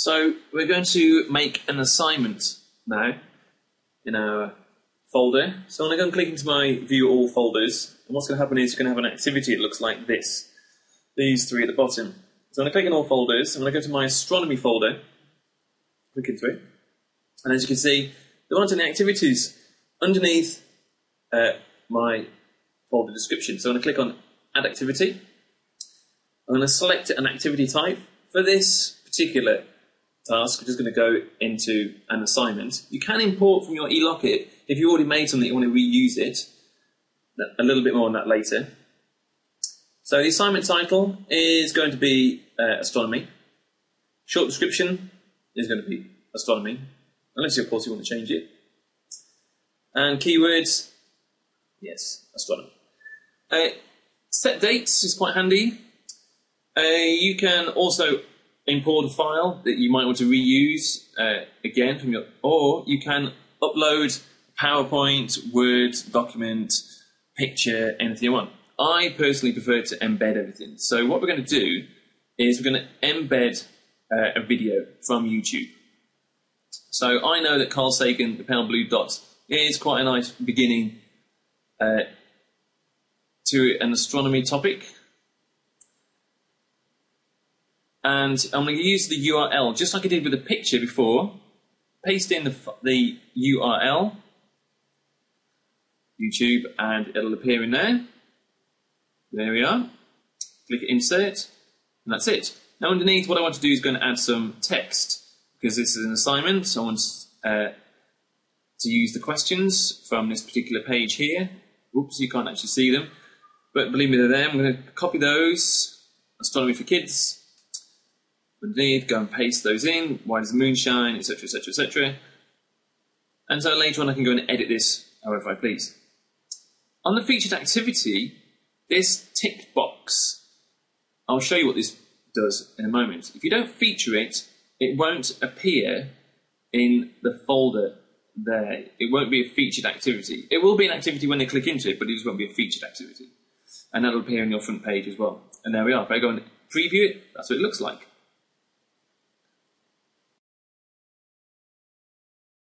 So we're going to make an assignment now in our folder. So I'm going to click into my view all folders. And what's going to happen is you're going to have an activity that looks like this. These three at the bottom. So I'm going to click on all folders. I'm going to go to my astronomy folder. Click into it. And as you can see, there aren't any activities underneath uh, my folder description. So I'm going to click on add activity. I'm going to select an activity type. For this particular task, which is going to go into an assignment. You can import from your eLocker if you already made something you want to reuse it. A little bit more on that later. So the assignment title is going to be uh, astronomy. Short description is going to be astronomy, unless of course you want to change it. And keywords, yes, astronomy. Uh, set dates is quite handy. Uh, you can also import a file that you might want to reuse uh, again from your, or you can upload PowerPoint, Word document, picture, anything you want. I personally prefer to embed everything. So what we're going to do is we're going to embed uh, a video from YouTube. So I know that Carl Sagan, the pale blue dots, is quite a nice beginning uh, to an astronomy topic. And I'm going to use the URL just like I did with the picture before. Paste in the, the URL, YouTube, and it'll appear in there. There we are. Click Insert, and that's it. Now underneath, what I want to do is going to add some text because this is an assignment. So I want uh, to use the questions from this particular page here. Oops, you can't actually see them, but believe me, they're there. I'm going to copy those. Astronomy for Kids underneath, go and paste those in, why does the moon shine, etc, etc, etc. And so later on I can go and edit this however I please. On the featured activity, this tick box, I'll show you what this does in a moment. If you don't feature it, it won't appear in the folder there. It won't be a featured activity. It will be an activity when they click into it, but it just won't be a featured activity. And that'll appear on your front page as well. And there we are. If I go and preview it, that's what it looks like.